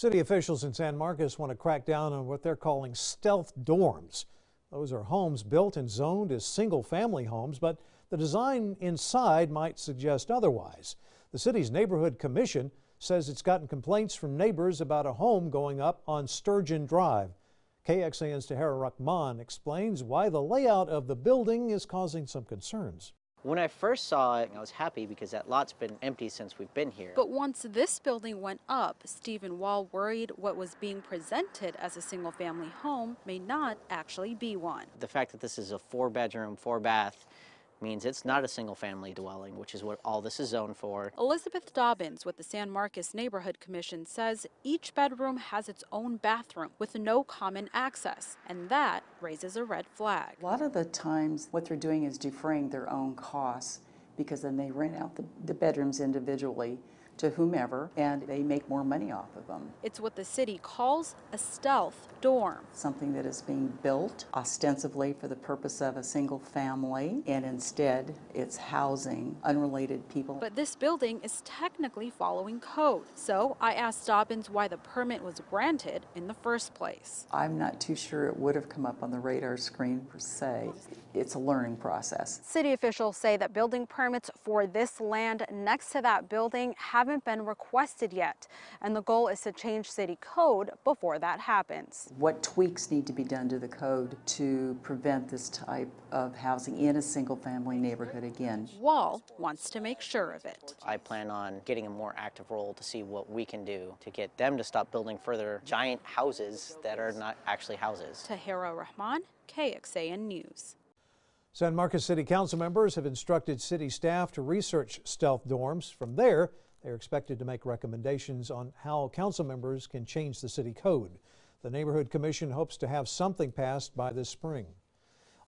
City officials in San Marcos want to crack down on what they're calling stealth dorms. Those are homes built and zoned as single family homes, but the design inside might suggest otherwise. The city's neighborhood commission says it's gotten complaints from neighbors about a home going up on Sturgeon Drive. KXAN's Tahera Rahman explains why the layout of the building is causing some concerns. When I first saw it, I was happy because that lot's been empty since we've been here. But once this building went up, Stephen Wall worried what was being presented as a single family home may not actually be one. The fact that this is a four bedroom, four bath means it's not a single family dwelling, which is what all this is zoned for. Elizabeth Dobbins with the San Marcos Neighborhood Commission says each bedroom has its own bathroom with no common access, and that raises a red flag. A lot of the times what they're doing is defraying their own costs because then they rent out the, the bedrooms individually to whomever and they make more money off of them. It's what the city calls a stealth dorm. Something that is being built ostensibly for the purpose of a single family and instead it's housing unrelated people. But this building is technically following code. So I asked Dobbins why the permit was granted in the first place. I'm not too sure it would have come up on the radar screen per se. It's a learning process. City officials say that building permits for this land next to that building haven't haven't been requested yet, and the goal is to change city code before that happens. What tweaks need to be done to the code to prevent this type of housing in a single family neighborhood again? Wall wants to make sure of it. I plan on getting a more active role to see what we can do to get them to stop building further giant houses that are not actually houses. Tahera Rahman, KXAN News. San Marcos City Council members have instructed city staff to research stealth dorms. From there, they're expected to make recommendations on how council members can change the city code. The Neighborhood Commission hopes to have something passed by this spring.